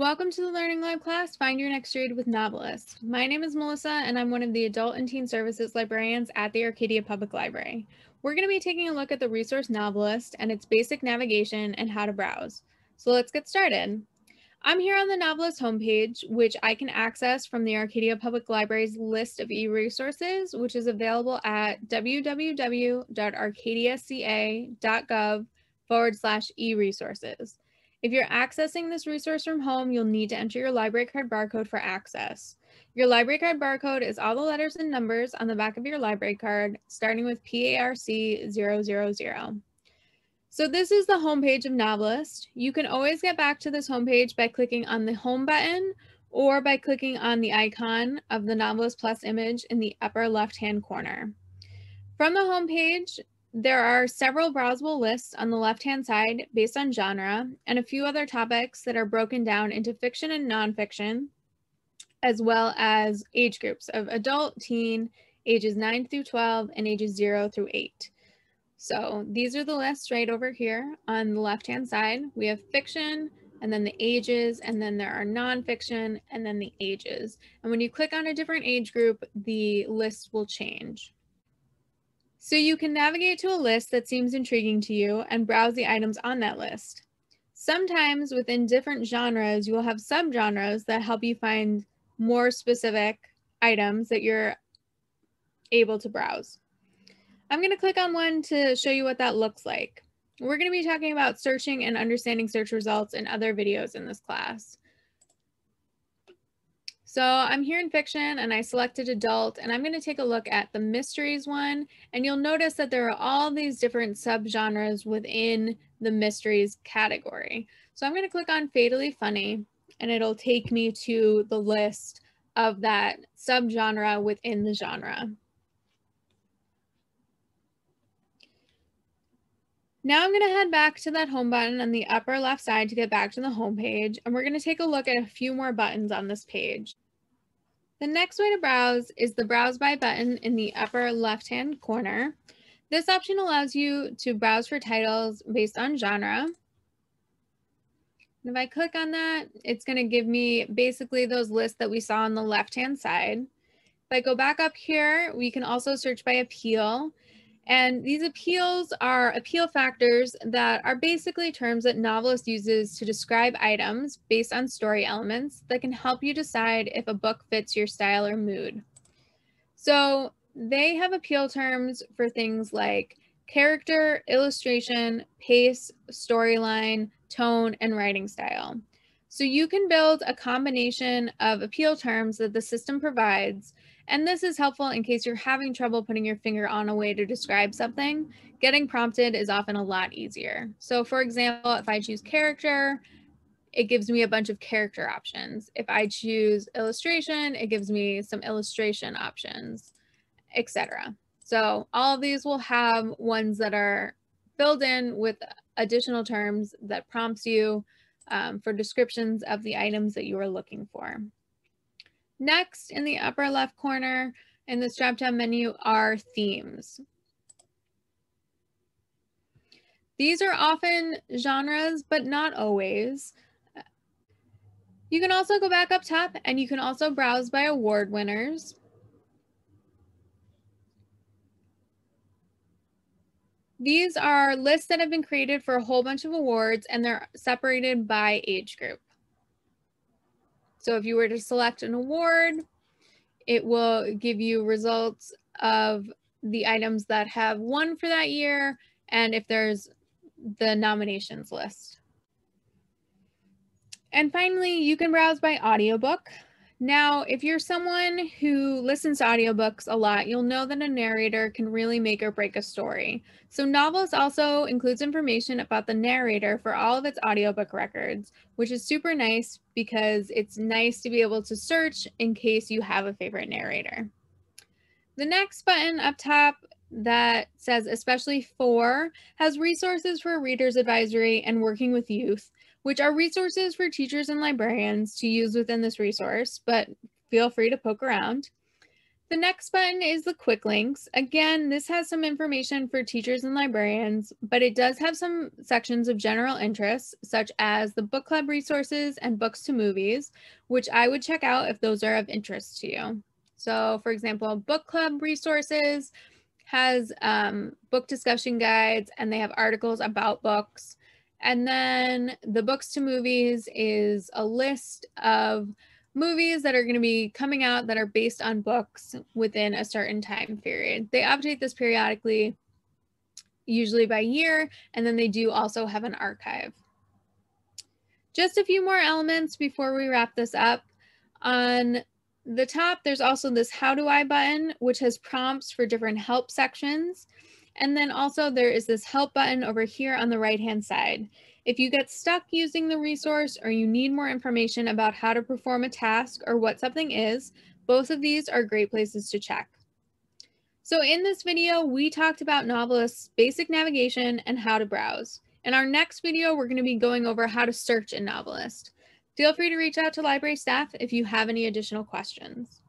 Welcome to the Learning Lab class, Find Your Next Read with Novelist. My name is Melissa and I'm one of the Adult and Teen Services librarians at the Arcadia Public Library. We're going to be taking a look at the resource Novelist and its basic navigation and how to browse. So let's get started. I'm here on the Novelist homepage, which I can access from the Arcadia Public Library's list of e-resources, which is available at www.arcadiaca.gov forward slash e-resources. If you're accessing this resource from home, you'll need to enter your library card barcode for access. Your library card barcode is all the letters and numbers on the back of your library card, starting with PARC 000. So this is the homepage of Novelist. You can always get back to this homepage by clicking on the home button or by clicking on the icon of the Novelist Plus image in the upper left-hand corner. From the homepage, there are several browsable lists on the left-hand side based on genre and a few other topics that are broken down into fiction and nonfiction, as well as age groups of adult, teen, ages 9 through 12, and ages 0 through 8. So these are the lists right over here on the left-hand side. We have fiction, and then the ages, and then there are nonfiction, and then the ages. And when you click on a different age group, the list will change. So you can navigate to a list that seems intriguing to you and browse the items on that list. Sometimes within different genres, you will have subgenres that help you find more specific items that you're able to browse. I'm going to click on one to show you what that looks like. We're going to be talking about searching and understanding search results in other videos in this class. So I'm here in fiction and I selected adult and I'm going to take a look at the mysteries one and you'll notice that there are all these different subgenres within the mysteries category. So I'm going to click on Fatally Funny and it'll take me to the list of that subgenre within the genre. Now I'm going to head back to that home button on the upper left side to get back to the home page, and we're going to take a look at a few more buttons on this page. The next way to browse is the Browse By button in the upper left-hand corner. This option allows you to browse for titles based on genre. And if I click on that, it's going to give me basically those lists that we saw on the left-hand side. If I go back up here, we can also search by appeal. And these appeals are appeal factors that are basically terms that Novelist uses to describe items based on story elements that can help you decide if a book fits your style or mood. So they have appeal terms for things like character, illustration, pace, storyline, tone, and writing style. So you can build a combination of appeal terms that the system provides and this is helpful in case you're having trouble putting your finger on a way to describe something. Getting prompted is often a lot easier. So for example, if I choose character, it gives me a bunch of character options. If I choose illustration, it gives me some illustration options, etc. So all of these will have ones that are filled in with additional terms that prompts you um, for descriptions of the items that you are looking for. Next, in the upper left corner in the drop-down menu are themes. These are often genres, but not always. You can also go back up top and you can also browse by award winners. These are lists that have been created for a whole bunch of awards and they're separated by age group. So if you were to select an award, it will give you results of the items that have won for that year and if there's the nominations list. And finally, you can browse by audiobook. Now, if you're someone who listens to audiobooks a lot, you'll know that a narrator can really make or break a story. So Novelist also includes information about the narrator for all of its audiobook records, which is super nice because it's nice to be able to search in case you have a favorite narrator. The next button up top that says especially for has resources for readers advisory and working with youth which are resources for teachers and librarians to use within this resource, but feel free to poke around. The next button is the quick links. Again, this has some information for teachers and librarians, but it does have some sections of general interest, such as the book club resources and books to movies, which I would check out if those are of interest to you. So for example, book club resources has um, book discussion guides and they have articles about books. And then the books to movies is a list of movies that are going to be coming out that are based on books within a certain time period. They update this periodically, usually by year, and then they do also have an archive. Just a few more elements before we wrap this up. On the top, there's also this How Do I button, which has prompts for different help sections. And then also there is this help button over here on the right-hand side. If you get stuck using the resource or you need more information about how to perform a task or what something is, both of these are great places to check. So in this video, we talked about Novelist's basic navigation and how to browse. In our next video, we're going to be going over how to search in Novelist. Feel free to reach out to library staff if you have any additional questions.